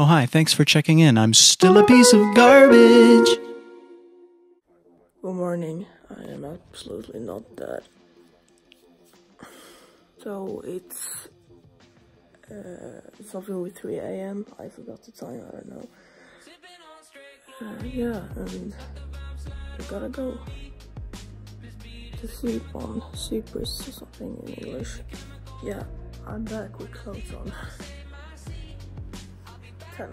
Oh, hi, thanks for checking in. I'm still a piece of garbage. Good morning. I am absolutely not dead. So it's uh, something with 3 a.m. I forgot the time. I don't know. Uh, yeah, and we gotta go to sleep on Cyprus or something in English. Yeah, I'm back with clothes on. 10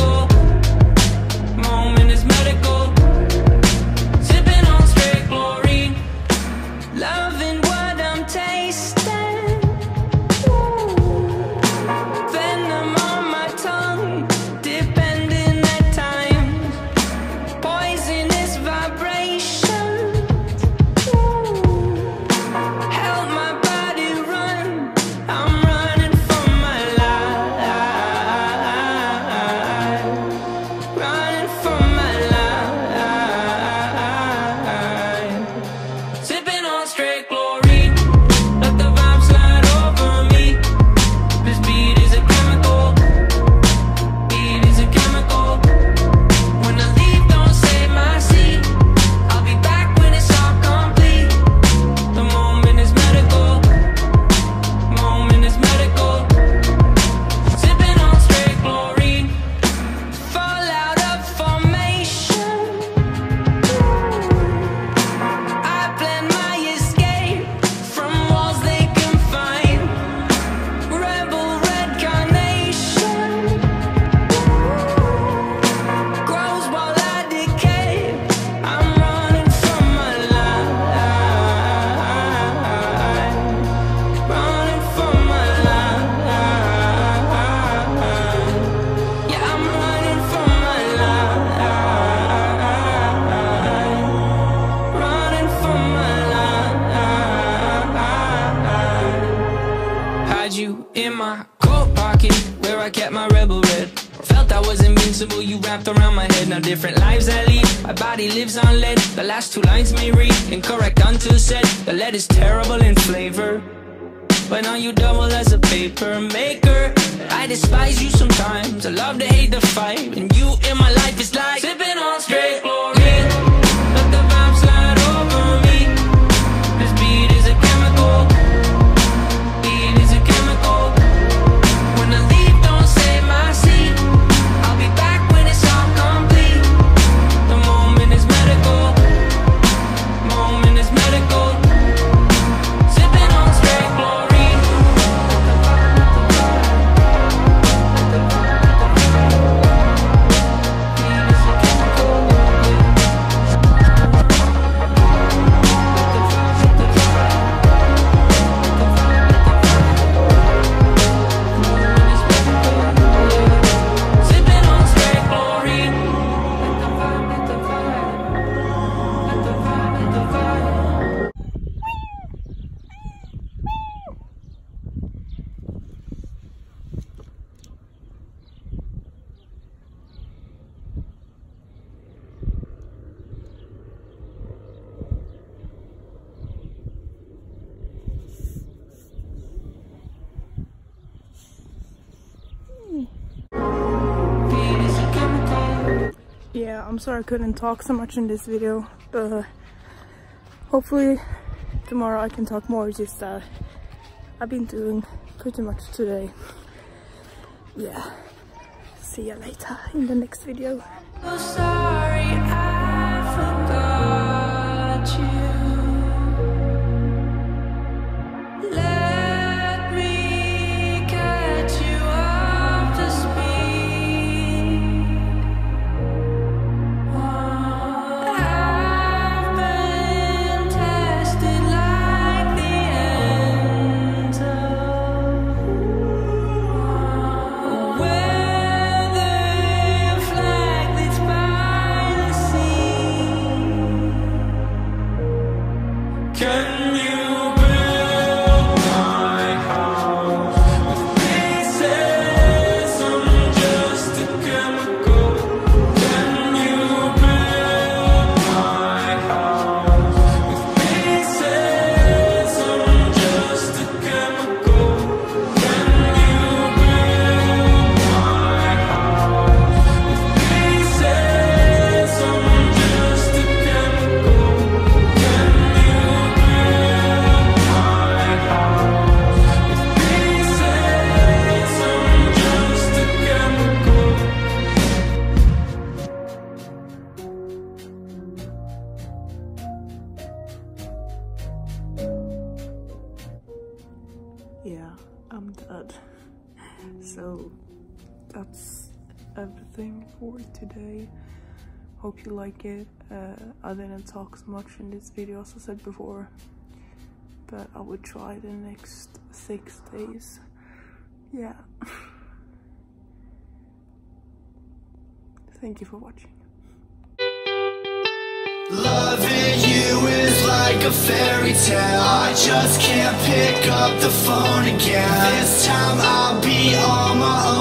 out pocket where I kept my rebel red. Felt I was invincible, you wrapped around my head. Now different lives I lead. My body lives on lead. The last two lines may read incorrect until said. The lead is terrible in flavor. But now you double as a paper maker. I despise you sometimes. I love to hate the fight. And you in my life is like sipping on I'm sorry I couldn't talk so much in this video, but hopefully tomorrow I can talk more. It's Just that I've been doing pretty much today. Yeah, see you later in the next video. So sorry I'm dead. So that's everything for today. Hope you like it. Uh, I didn't talk so much in this video as I said before, but I will try the next six days. Yeah. Thank you for watching like a fairy tale. I just can't pick up the phone again. This time I'll be on my own.